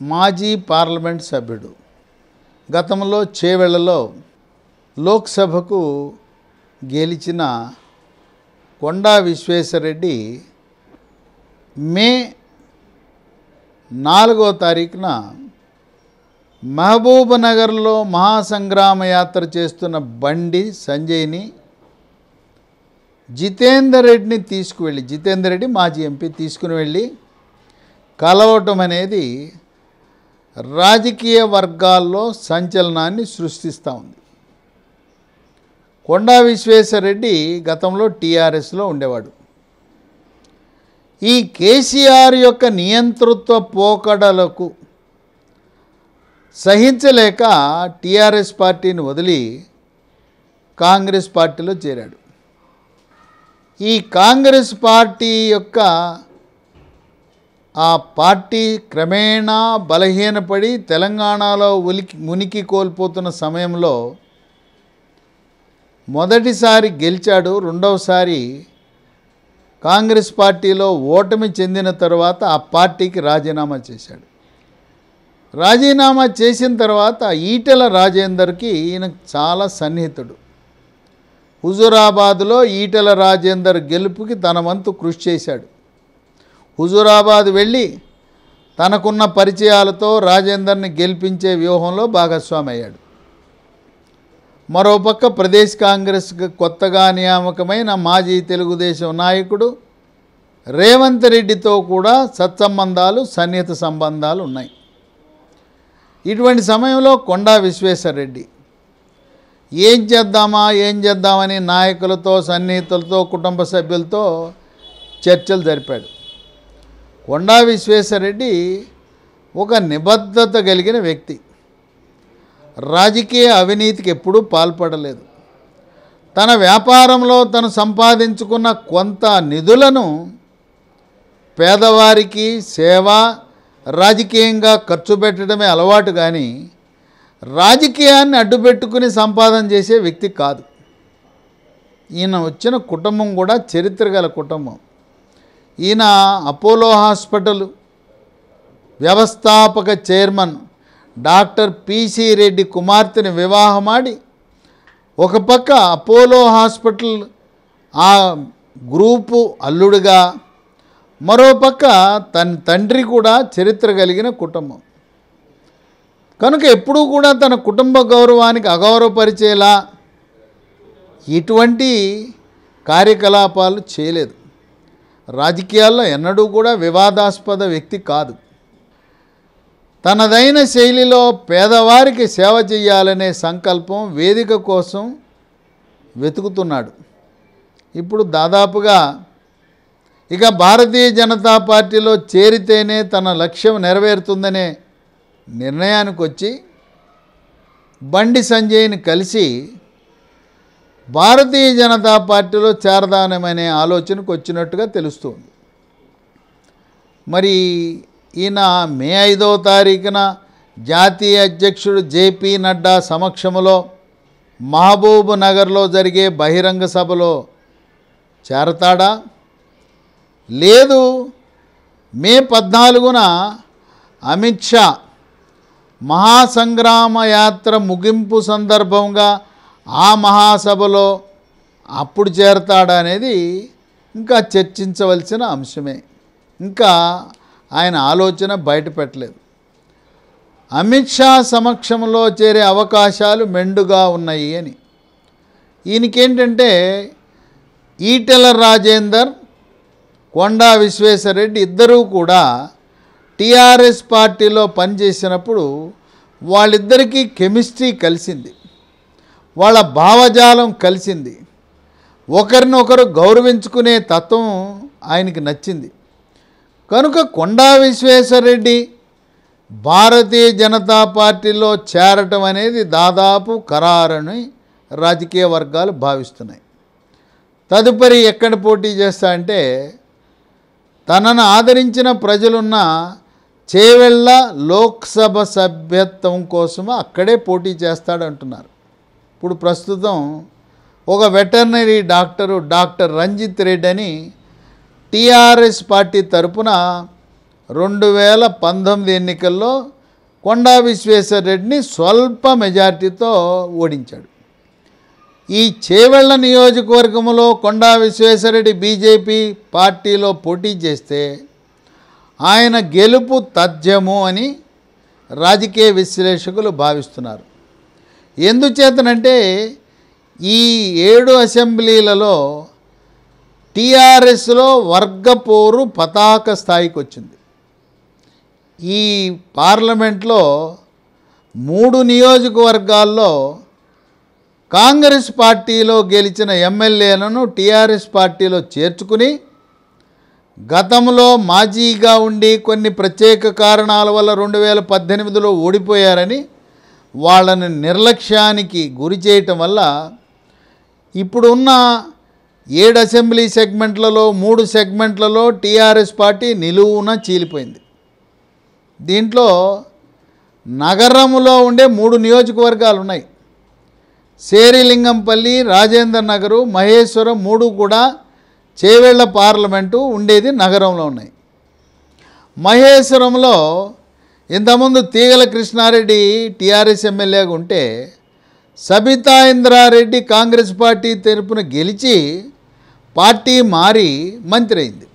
మాజీ పార్లమెంట్ సభ్యుడు. గతంలో చేవెళ్ళలో లోక్సభకు గెలిచిన కొండా విశ్వేశ్వరరెడ్డి మే నాలుగో తారీఖున మహబూబ్ నగర్లో మహాసంగ్రామ యాత్ర చేస్తున్న బండి సంజయ్ని జితేందర్ రెడ్డిని తీసుకువెళ్ళి జితేందర్ రెడ్డి మాజీ ఎంపీ తీసుకుని వెళ్ళి కలవటం అనేది రాజకీయ వర్గాల్లో సంచలనాన్ని సృష్టిస్తూ ఉంది. కొండా విశ్వేశ్వరరెడ్డి గతంలో టీఆర్ఎస్లో ఉండేవాడు. ఈ కేసీఆర్ యొక్క నియంతృత్వ పోకడలకు సహించలేక టీఆర్ఎస్ పార్టీని వదిలి కాంగ్రెస్ పార్టీలో చేరాడు. ఈ కాంగ్రెస్ పార్టీ యొక్క ఆ పార్టీ క్రమేణా బలహీనపడి తెలంగాణలో ఉలికి మునికి కోల్పోతున్న సమయంలో మొదటిసారి గెలిచాడు రెండవసారి కాంగ్రెస్ పార్టీలో ఓటమి చెందిన తర్వాత ఆ పార్టీకి రాజీనామా చేశాడు. రాజీనామా చేసిన తర్వాత ఈటెల రాజేందర్కి ఈయన చాలా సన్నిహితుడు. హుజురాబాద్లో ఈటెల రాజేందర్ గెలుపుకి తన వంతు కృషి చేశాడు. హుజురాబాద్ వెళ్ళి తనకున్న పరిచయాలతో రాజేందర్ని గెలిపించే వ్యూహంలో భాగస్వామి అయ్యాడు మరోపక్క ప్రదేశ్ కాంగ్రెస్ కొత్తగా నియామకమైన మాజీ తెలుగుదేశం నాయకుడు రేవంత్ రెడ్డితో కూడా సత్సంబంధాలు సన్నిహిత సంబంధాలు ఉన్నాయి. ఇటువంటి సమయంలో కొండా విశ్వేశ్వరరెడ్డి ఏం చేద్దామా ఏం చేద్దామని నాయకులతో సన్నిహితులతో కుటుంబ సభ్యులతో చర్చలు జరిపాడు. కొండా విశ్వేశ్వరరెడ్డి ఒక నిబద్ధత కలిగిన వ్యక్తి. రాజకీయ అవినీతికి ఎప్పుడూ పాల్పడలేదు. తన వ్యాపారంలో తను సంపాదించుకున్న కొంత నిధులను పేదవారికి సేవ రాజకీయంగా ఖర్చు పెట్టడమే అలవాటు కానీ రాజకీయాన్ని అడ్డుపెట్టుకుని సంపాదన చేసే వ్యక్తి కాదు. ఈయన వచ్చిన కుటుంబం కూడా చరిత్ర గల కుటుంబం. ఈయన అపోలో హాస్పిటల్ వ్యవస్థాపక చైర్మన్ డాక్టర్ పిసి రెడ్డి కుమార్తెని వివాహమాడి ఒక పక్క అపోలో హాస్పిటల్ ఆ గ్రూపు అల్లుడుగా మరో పక్క తన తండ్రి కూడా చరిత్ర కలిగిన కుటుంబం. కనుక ఎప్పుడూ కూడా తన కుటుంబ గౌరవానికి అగౌరవపరిచేలా ఇటువంటి కార్యకలాపాలు చేయలేదు. రాజకీయాల్లో ఎన్నడూ కూడా వివాదాస్పద వ్యక్తి కాదు. తనదైన శైలిలో పేదవారికి సేవ చేయాలనే సంకల్పం వేదిక కోసం వెతుకుతున్నాడు. ఇప్పుడు దాదాపుగా ఇక భారతీయ జనతా పార్టీలో చేరితేనే తన లక్ష్యం నెరవేరుతుందనే నిర్ణయానికి వచ్చి బండి సంజయ్ని కలిసి భారతీయ జనతా పార్టీలో చేరదానమనే ఆలోచనకు వచ్చినట్టుగా తెలుస్తుంది. మరి ఈయన మే ఐదవ తారీఖున జాతీయ అధ్యక్షుడు జేపీ నడ్డా సమక్షంలో మహబూబ్ నగర్లో జరిగే బహిరంగ సభలో చేరతాడా? లేదు. మే పద్నాలుగున అమిత్ షా మహాసంగ్రామ యాత్ర ముగింపు సందర్భంగా ఆ మహాసభలో అప్పుడు చేరతాడా అనేది ఇంకా చర్చించవలసిన అంశమే. ఇంకా ఆయన ఆలోచన బయటపెట్టలేదు. అమిత్ షా సమక్షంలో చేరే అవకాశాలు మెండుగా ఉన్నాయి అని. ఈయనకేంటంటే ఈటెల రాజేందర్ కొండా విశ్వేశ్వరరెడ్డి ఇద్దరూ కూడా టీఆర్ఎస్ పార్టీలో పనిచేసినప్పుడు వాళ్ళిద్దరికీ కెమిస్ట్రీ కలిసింది. వాళ్ళ భావజాలం కలిసింది. ఒకరినొకరు గౌరవించుకునే తత్వం ఆయనకి నచ్చింది. కనుక కొండా విశ్వేశ్వరరెడ్డి భారతీయ జనతా పార్టీలో చేరటం అనేది దాదాపు ఖరారని రాజకీయ వర్గాలు భావిస్తున్నాయి. తదుపరి ఎక్కడ పోటీ చేస్తా అంటే తనను ఆదరించిన ప్రజలున్న చేవెళ్ళ లోక్సభ సభ్యత్వం కోసం అక్కడే పోటీ చేస్తాడంటున్నారు. ఇప్పుడు ప్రస్తుతం ఒక veterinary doctor doctor Ranjith Reddy అని టీఆర్ఎస్ పార్టీ తరపున రెండు వేల పంతొమ్మిది ఎన్నికల్లో కొండా విశ్వేశ్వరరెడ్డిని స్వల్ప మెజార్టీతో ఓడించాడు. ఈ చేవెళ్ళ నియోజకవర్గంలో కొండా విశ్వేశ్వరరెడ్డి బీజేపీ పార్టీలో పోటీ చేస్తే ఆయన గెలుపు తథ్యము అని రాజకీయ విశ్లేషకులు భావిస్తున్నారు. ఎందుచేతనంటే ఈ ఏడు అసెంబ్లీలలో టీఆర్ఎస్లో వర్గపోరు పతాక స్థాయికి వచ్చింది ఈ పార్లమెంట్లో మూడు నియోజకవర్గాల్లో కాంగ్రెస్ పార్టీలో గెలిచిన ఎమ్మెల్యేలను టీఆర్ఎస్ పార్టీలో చేర్చుకుని గతంలో మాజీగా ఉండి కొన్ని ప్రత్యేక కారణాల వల్ల రెండు వేల పద్దెనిమిదిలో ఓడిపోయారని వాళ్ళని నిర్లక్ష్యానికి గురి చేయటం వల్ల ఇప్పుడున్న ఏడు అసెంబ్లీ సెగ్మెంట్లలో మూడు సెగ్మెంట్లలో టీఆర్ఎస్ పార్టీ నిలువున చీలిపోయింది. దీంట్లో నగరంలో ఉండే మూడు నియోజకవర్గాలు ఉన్నాయి శేరిలింగంపల్లి రాజేంద్ర నగరు మహేశ్వరం మూడు కూడా చేవేళ్ళ పార్లమెంటు ఉండేది నగరంలో ఉన్నాయి. మహేశ్వరంలో ఇంతకుముందు తీగల కృష్ణారెడ్డి టీఆర్ఎస్ ఎమ్మెల్యేగా ఉంటే సబితా ఇంద్రారెడ్డి కాంగ్రెస్ పార్టీ తరపున గెలిచి పార్టీ మారి మంత్రి అయింది.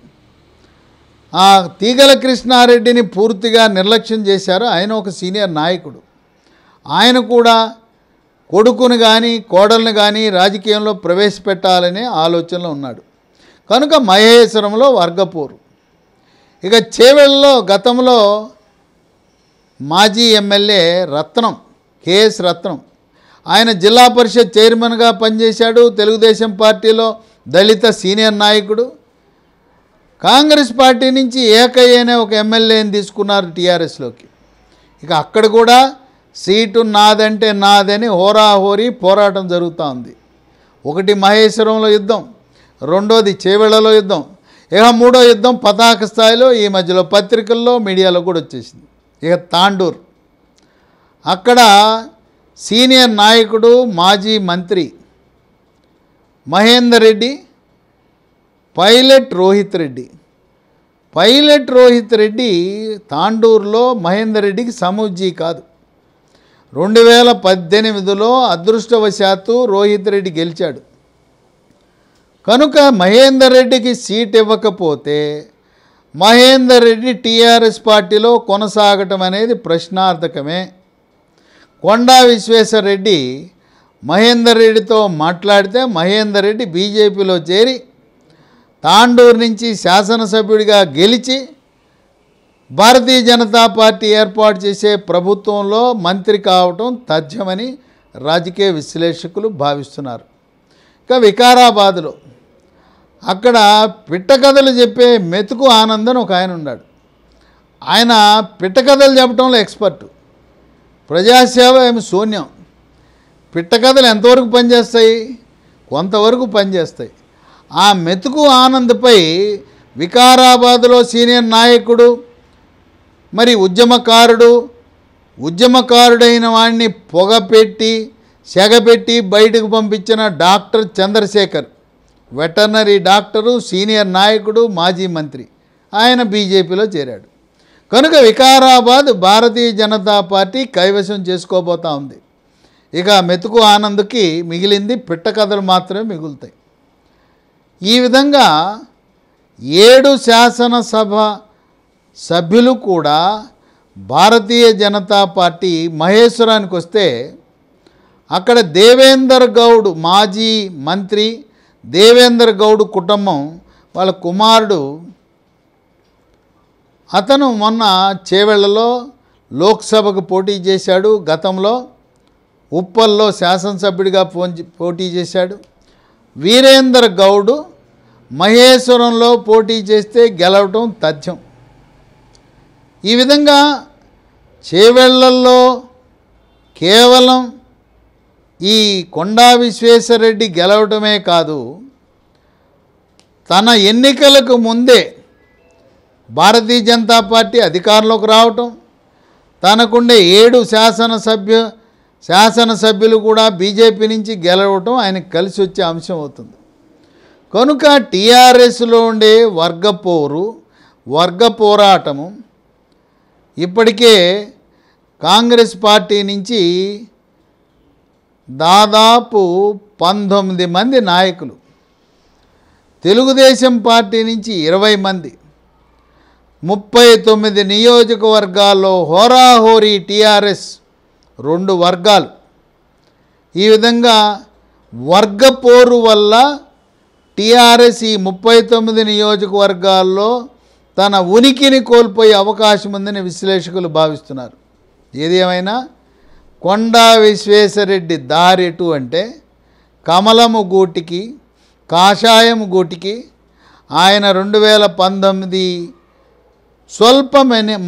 ఆ తీగల కృష్ణారెడ్డిని పూర్తిగా నిర్లక్ష్యం చేశారు. ఆయన ఒక సీనియర్ నాయకుడు. ఆయన కూడా కొడుకును కానీ కోడల్ని కానీ రాజకీయంలో ప్రవేశపెట్టాలనే ఆలోచనలో ఉన్నాడు. కనుక మహేశ్వరంలో వర్గపూరు. ఇక చేవెళ్ళలో గతంలో మాజీ ఎమ్మెల్యే రత్నం కేఎస్ రత్నం. ఆయన జిల్లా పరిషత్ చైర్మన్గా పనిచేశాడు తెలుగుదేశం పార్టీలో దళిత సీనియర్ నాయకుడు. కాంగ్రెస్ పార్టీ నుంచి ఏకయ్యనే ఒక ఎమ్మెల్యేని తీసుకున్నారు టీఆర్ఎస్లోకి. ఇక అక్కడ కూడా సీటు నాదంటే నాదని హోరాహోరీ పోరాటం జరుగుతూ ఉంది. ఒకటి మహేశ్వరంలో యుద్ధం రెండోది చేవెళ్ళలో యుద్ధం ఇక మూడో యుద్ధం పతాక స్థాయిలో ఈ మధ్యలో పత్రికల్లో మీడియాలో కూడా వచ్చేసింది. ఇక తాండూర్. అక్కడ సీనియర్ నాయకుడు మాజీ మంత్రి మహేందర్ రెడ్డి పైలట్ రోహిత్ రెడ్డి. పైలట్ రోహిత్ రెడ్డి తాండూరులో మహేందర్ రెడ్డికి సమూజీ కాదు. రెండు వేల పద్దెనిమిదిలో అదృష్టవశాత్తు రోహిత్ రెడ్డి గెలిచాడు. కనుక మహేందర్ రెడ్డికి సీట్ ఇవ్వకపోతే మహేందర్ రెడ్డి టీఆర్ఎస్ పార్టీలో కొనసాగటం అనేది ప్రశ్నార్థకమే. కొండా విశ్వేశ్వర రెడ్డి మహేందర్ రెడ్డితో మాట్లాడితే మహేందర్ రెడ్డి బీజేపీలో చేరి తాండూరు నుంచి శాసనసభ్యుడిగా గెలిచి భారతీయ జనతా పార్టీ ఏర్పాటు చేసే ప్రభుత్వంలో మంత్రి కావటం తథ్యమని రాజకీయ విశ్లేషకులు భావిస్తున్నారు. ఇక వికారాబాద్లో అక్కడ పిట్టకథలు చెప్పే మెతుకు ఆనందన్ ఒక ఆయన ఉన్నాడు. ఆయన పిట్టకథలు చెప్పడంలో ఎక్స్పర్టు. ప్రజాసేవ ఏమి శూన్యం. పిట్టకథలు ఎంతవరకు పనిచేస్తాయి? కొంతవరకు పనిచేస్తాయి. ఆ మెతుకు ఆనంద్పై వికారాబాద్లో సీనియర్ నాయకుడు మరి ఉద్యమకారుడు ఉద్యమకారుడైన వాడిని పొగపెట్టి సెగపెట్టి బయటకు పంపించిన doctor Chandrasekhar. Veterinary doctor senior నాయకుడు మాజీ మంత్రి. ఆయన బీజేపీలో చేరాడు. కనుక వికారాబాద్ భారతీయ జనతా పార్టీ కైవశం చేసుకోబోతా ఉంది. ఇక మెతుకు ఆనంద్కి మిగిలింది పిట్ట కథలు మాత్రమే మిగులుతాయి. ఈ విధంగా ఏడు శాసనసభ సభ్యులు కూడా భారతీయ జనతా పార్టీ మహేశ్వరానికి వస్తే అక్కడ దేవేందర్ గౌడ్ మాజీ మంత్రి దేవేందర్ గౌడ్ కుటుంబం వాళ్ళ కుమారుడు. అతను మొన్న చేవెళ్ళలో లోక్సభకు పోటీ చేశాడు గతంలో ఉప్పల్లో శాసనసభ్యుడిగా పోటీ చేశాడు. వీరేందర్ గౌడ్ మహేశ్వరంలో పోటీ చేస్తే గెలవటం తథ్యం. ఈ విధంగా చేవెళ్ళల్లో కేవలం ఈ కొండా విశ్వేశ్వరరెడ్డి గెలవటమే కాదు తన ఎన్నికలకు ముందే భారతీయ జనతా పార్టీ అధికారంలోకి రావటం తనకుండే ఏడు శాసనసభ్యు శాసనసభ్యులు కూడా బీజేపీ నుంచి గెలవటం ఆయనకు కలిసి వచ్చే అంశం అవుతుంది. కనుక టీఆర్ఎస్లో ఉండే వర్గపోరు వర్గ పోరాటము ఇప్పటికే కాంగ్రెస్ పార్టీ నుంచి దాదాపు పంతొమ్మిది మంది నాయకులు. తెలుగుదేశం పార్టీ నుంచి ఇరవై మంది. ముప్పై తొమ్మిది నియోజకవర్గాల్లో హోరాహోరీ టీఆర్ఎస్ రెండు వర్గాలు. ఈ విధంగా వర్గ పోరు వల్ల టీఆర్ఎస్ ఈ ముప్పై తొమ్మిది నియోజకవర్గాల్లో తన ఉనికిని కోల్పోయే అవకాశం ఉందని విశ్లేషకులు భావిస్తున్నారు. ఏది ఏమైనా కొండా విశ్వేశ్వరెడ్డి దారెటు అంటే కమలము గూటికి కాషాయము గూటికి ఆయన రెండు వేల పంతొమ్మిది స్వల్ప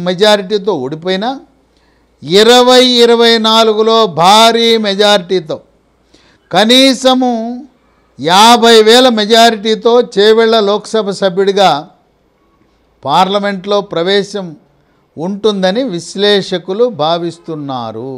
మెజారిటీతో ఓడిపోయినా ఇరవై ఇరవై నాలుగులో భారీ మెజారిటీతో కనీసము యాభై వేల మెజారిటీతో చేవెళ్ళ లోక్సభ సభ్యుడిగా పార్లమెంట్లో ప్రవేశం ఉంటుందని విశ్లేషకులు భావిస్తున్నారు.